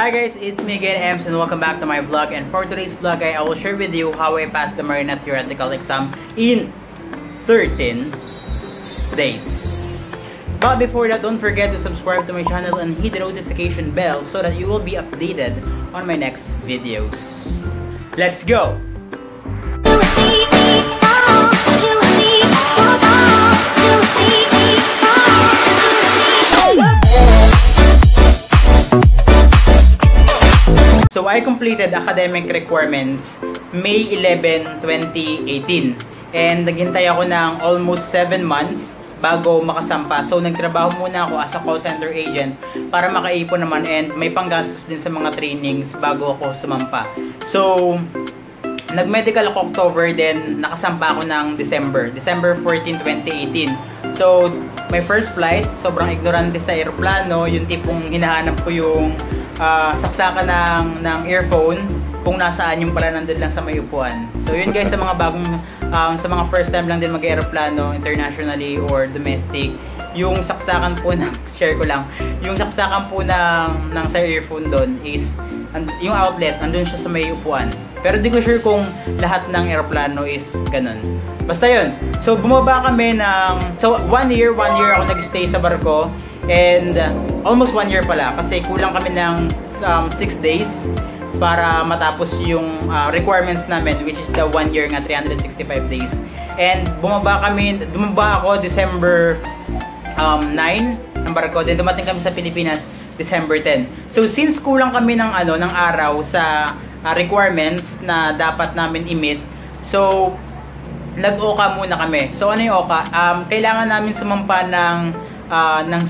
Hi guys, it's me again, Ems, and welcome back to my vlog. And for today's vlog, I will share with you how I passed the Marina Theoretical Exam in 13 days. But before that, don't forget to subscribe to my channel and hit the notification bell so that you will be updated on my next videos. Let's go! So I completed academic requirements May 11, 2018. And naghintay ako ng almost 7 months bago makasampa. So nagtrabaho muna ako as a call center agent para makaipon naman and may panggastos din sa mga trainings bago ako sumampa. So nag-medical ako October then nakasampa ako ng December. December 14, 2018. So my first flight, sobrang ignorante sa aeroplano, yung tipong hinahanap ko yung uh, saksakan ng, ng earphone kung nasaan yung pala nandun lang sa may upuan. So yun guys sa mga bagong, um, sa mga first time lang din mag-aeroplano internationally or domestic, yung saksakan po ng, share ko lang, yung saksakan po ng, ng sa earphone doon is, and, yung outlet, andun siya sa may upuan. Pero di ko sure kung lahat ng aeroplano is ganun. Basta yun. So, bumaba kami ng... So, one year, one year ako nag-stay sa barko. And uh, almost one year pala kasi kulang kami ng um, 6 days para matapos yung uh, requirements namin which is the one year nga 365 days. And bumaba kami, bumaba ako December um, 9 ng barko. Then dumating kami sa Pilipinas December 10. So since kulang kami ng ano ng araw sa uh, requirements na dapat namin i-meet, so nag-OKA muna kami. So ano yung OKA? Um, kailangan namin sumampa ng uh, ng,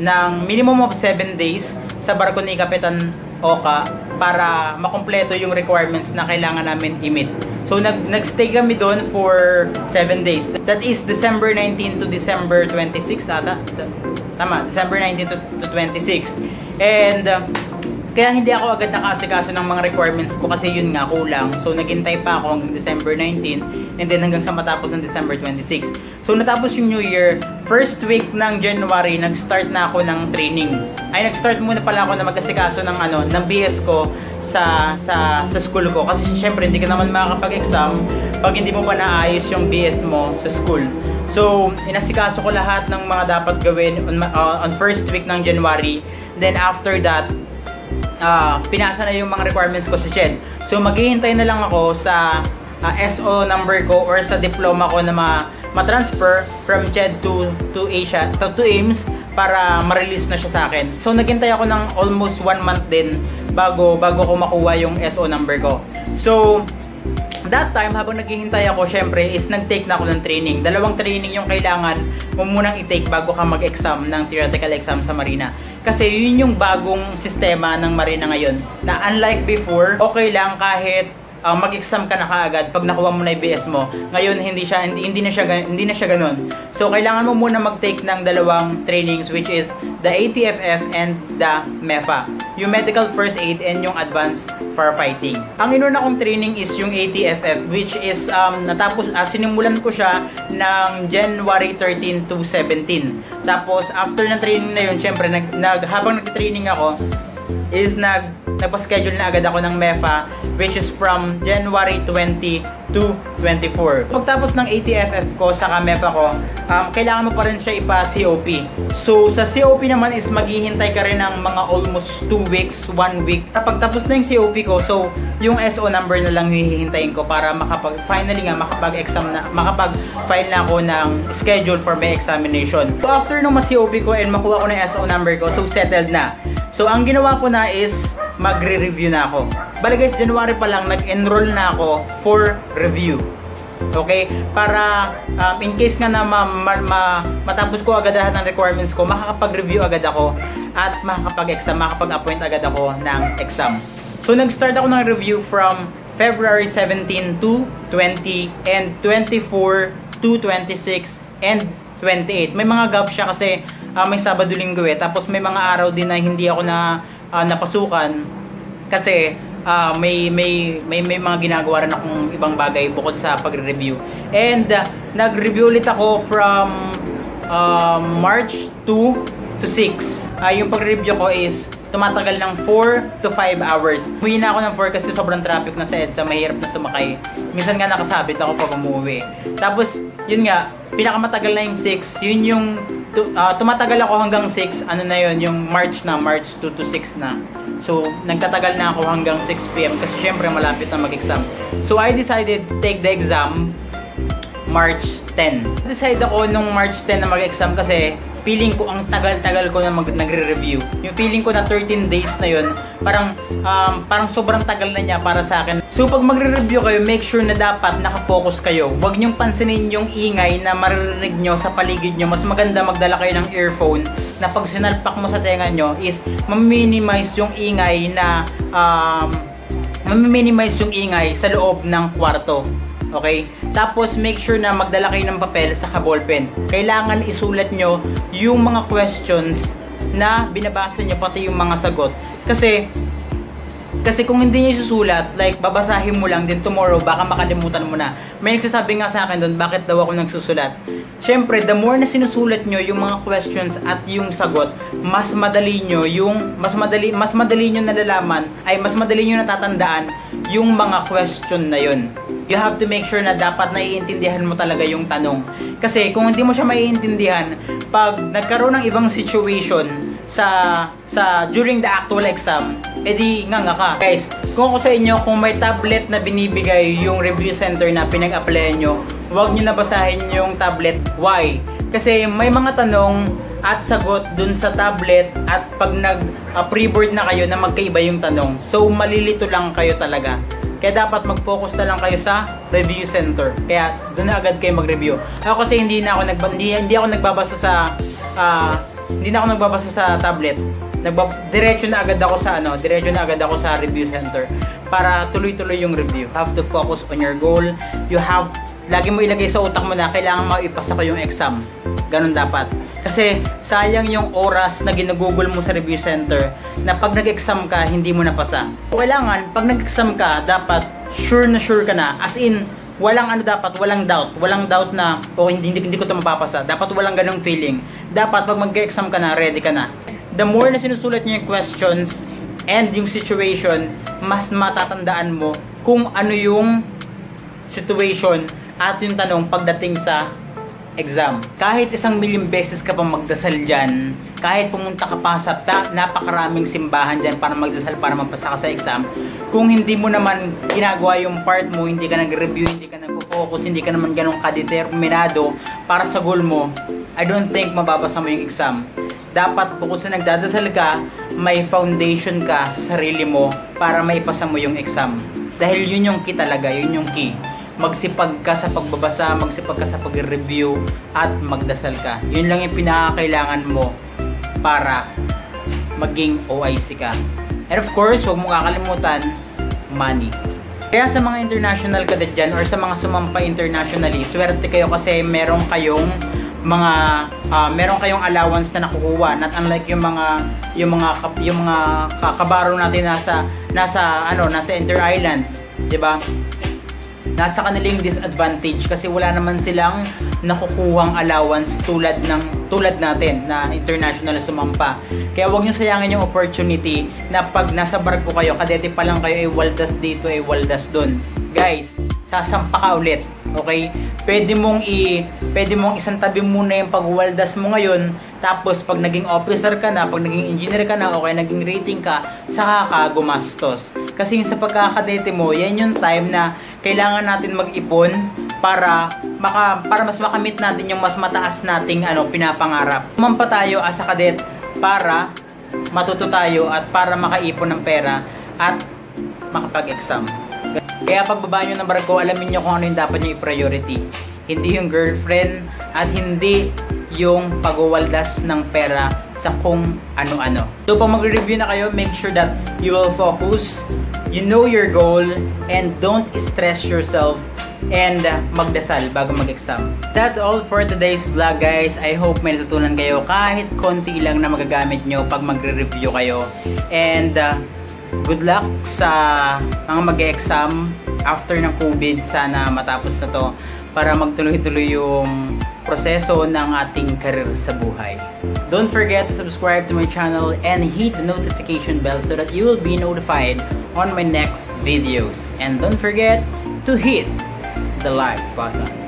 ng minimum of 7 days sa barko ni Kapitan Oka para makumpleto yung requirements na kailangan namin i-meet. So nag nagstay kami doon for 7 days. That is December 19 to December 26 ata. Tama, December 19 to, to 26. And uh, kaya hindi ako agad nakasikaso ng mga requirements ko kasi yun nga kulang. So naghintay pa ako hanggang December 19 and then hanggang sa matapos ng December 26. So natapos yung New Year, first week ng January, nag-start na ako ng trainings. Ay nag-start muna pala ako na magkasikaso ng ano, ng BS ko sa sa sa school ko kasi syempre hindi ka naman makakapag-exam pag hindi mo pa naayos yung BS mo sa school. So, inasikaso ko lahat ng mga dapat gawin on, uh, on first week ng January. Then after that, uh, pinasa na yung mga requirements ko sa CHED. So maghihintay na lang ako sa uh, ah, SO number ko or sa diploma ko na ma ma-transfer from CHED to to Asia to, to AIMS para ma-release na siya sa akin. So naghintay ako ng almost one month din bago bago ko makuha yung SO number ko. So that time, habang naghihintay ako, syempre, is nag-take na ako ng training. Dalawang training yung kailangan mo munang i-take bago ka mag-exam ng theoretical exam sa Marina. Kasi yun yung bagong sistema ng Marina ngayon. Na unlike before, okay lang kahit uh, mag-exam ka na kaagad pag nakuha mo na yung BS mo. Ngayon hindi siya hindi, hindi na siya hindi na siya ganoon. So kailangan mo muna mag-take ng dalawang trainings which is the ATFF and the MEFA. Yung medical first aid and yung advanced firefighting. Ang inuna kong training is yung ATFF which is um, natapos uh, sinimulan ko siya ng January 13 to 17. Tapos after ng training na yun, syempre nag, nag habang nag-training ako is nag nagpa-schedule na agad ako ng MEFA which is from January 20 to 24. Pagtapos ng ATFF ko sa MEFA ko, um, kailangan mo pa rin siya ipa-COP. So, sa COP naman is maghihintay ka rin ng mga almost 2 weeks, 1 week. Kapag tapos na yung COP ko, so, yung SO number na lang hihintayin ko para makapag, finally nga, makapag-exam na, makapag-file na ako ng schedule for my examination. So, after nung ma-COP ko and makuha ko na SO number ko, so settled na. So, ang ginawa ko na is, magre-review na ako. Bali guys, January pa lang, nag-enroll na ako for review. Okay? Para um, in case nga na ma, ma, ma, matapos ko agad lahat ng requirements ko, makakapag-review agad ako at makakapag-exam, makakapag-appoint agad ako ng exam. So, nag-start ako ng review from February 17 to 20 and 24 to 26 and 28. May mga gap siya kasi uh, may Sabado Linggo eh. Tapos may mga araw din na hindi ako na uh, napasukan kasi uh, may may may may mga ginagawa rin akong ibang bagay bukod sa pagre-review. And uh, nag-review ulit ako from uh, March 2 to 6. Uh, yung pagre-review ko is tumatagal ng 4 to 5 hours. Huwi na ako ng 4 kasi sobrang traffic na sa EDSA, mahirap na sumakay. Minsan nga nakasabit ako pag umuwi. Tapos, yun nga, pinakamatagal na yung 6, yun yung uh, tumatagal ako hanggang 6, ano na yun, yung March na, March 2 to 6 na. So, nagtatagal na ako hanggang 6pm kasi syempre malapit na mag-exam. So, I decided to take the exam March 10. Decide ako nung March 10 na mag-exam kasi feeling ko ang tagal-tagal ko na nagre-review. Yung feeling ko na 13 days na yun, parang um, parang sobrang tagal na niya para sa akin. So pag magre-review kayo, make sure na dapat naka-focus kayo. Huwag niyong pansinin yung ingay na maririnig nyo sa paligid nyo. Mas maganda magdala kayo ng earphone na pag sinalpak mo sa tenga nyo is ma-minimize yung ingay na um, ma-minimize yung ingay sa loob ng kwarto. Okay? Tapos, make sure na magdala kayo ng papel sa ballpen. Kailangan isulat nyo yung mga questions na binabasa nyo, pati yung mga sagot. Kasi, kasi kung hindi niyo susulat, like babasahin mo lang din tomorrow, baka makalimutan mo na. May nagsasabi nga sa akin doon, bakit daw ako nagsusulat? Siyempre, the more na sinusulat nyo yung mga questions at yung sagot, mas madali nyo yung, mas madali, mas madali nyo nalalaman, ay mas madali nyo natatandaan yung mga question na yun you have to make sure na dapat naiintindihan mo talaga yung tanong. Kasi kung hindi mo siya maiintindihan, pag nagkaroon ng ibang situation sa sa during the actual exam, edi nga nga ka. Guys, kung ako sa inyo, kung may tablet na binibigay yung review center na pinag-applyan nyo, huwag nyo nabasahin yung tablet. Why? Kasi may mga tanong at sagot dun sa tablet at pag nag uh, pre-board na kayo na magkaiba yung tanong. So malilito lang kayo talaga. Kaya dapat mag-focus na lang kayo sa review center. Kaya doon na agad kayo mag-review. Ako kasi hindi na ako nag hindi, hindi ako nagbabasa sa uh, hindi na ako nagbabasa sa tablet. Nagba diretso na agad ako sa ano, diretso na agad ako sa review center para tuloy-tuloy yung review. Have to focus on your goal. You have lagi mo ilagay sa utak mo na kailangan maipasa ko yung exam. Ganun dapat. Kasi sayang yung oras na ginugugol mo sa review center na pag nag-exam ka, hindi mo napasa. So, kailangan, pag nag-exam ka, dapat sure na sure ka na. As in, walang ano dapat, walang doubt. Walang doubt na, oh, hindi, hindi, hindi ko ito mapapasa. Dapat walang ganong feeling. Dapat pag mag-exam ka na, ready ka na. The more na sinusulat niyo yung questions and yung situation, mas matatandaan mo kung ano yung situation at yung tanong pagdating sa exam. Kahit isang milyong beses ka pa magdasal dyan, kahit pumunta ka pa sa napakaraming simbahan dyan para magdasal para mapasa ka sa exam, kung hindi mo naman ginagawa yung part mo, hindi ka nag-review, hindi ka nag-focus, hindi ka naman ganun kadeterminado para sa goal mo, I don't think mababasa mo yung exam. Dapat bukod sa nagdadasal ka, may foundation ka sa sarili mo para maipasa mo yung exam. Dahil yun yung key talaga, yun yung key magsipag ka sa pagbabasa, magsipag ka sa pag-review, at magdasal ka. Yun lang yung pinakakailangan mo para maging OIC ka. And of course, huwag mong kakalimutan, money. Kaya sa mga international dyan or sa mga sumampa internationally, swerte kayo kasi meron kayong mga uh, meron kayong allowance na nakukuha not unlike yung mga yung mga yung mga kabaro natin nasa nasa ano nasa inter island 'di ba nasa kanilang disadvantage kasi wala naman silang nakukuhang allowance tulad ng tulad natin na international sumampa. Kaya wag niyo sayangin yung opportunity na pag nasa barko kayo, kadete pa lang kayo ay waldas dito ay waldas doon. Guys, sasampa ka ulit. Okay? Pwede mong i pwede mong isang tabi muna yung pagwaldas mo ngayon tapos pag naging officer ka na, pag naging engineer ka na o kaya naging rating ka, saka ka gumastos. Kasi sa pagkakadete mo, yan yung time na kailangan natin mag-ipon para maka, para mas makamit natin yung mas mataas nating ano pinapangarap. Kumampa tayo as a cadet para matuto tayo at para makaipon ng pera at makapag-exam. Kaya pagbaba nyo ng barko, alamin nyo kung ano yung dapat nyo i-priority. Hindi yung girlfriend at hindi yung pagwawaldas ng pera sa kung ano-ano. So pag mag-review na kayo, make sure that you will focus, you know your goal, and don't stress yourself and magdasal bago mag-exam. That's all for today's vlog guys. I hope may natutunan kayo kahit konti lang na magagamit nyo pag magre-review kayo. And uh, good luck sa mga mag-exam after ng COVID. Sana matapos na to para magtuloy-tuloy yung proseso ng ating career sa buhay. Don't forget to subscribe to my channel and hit the notification bell so that you will be notified on my next videos. And don't forget to hit the like button.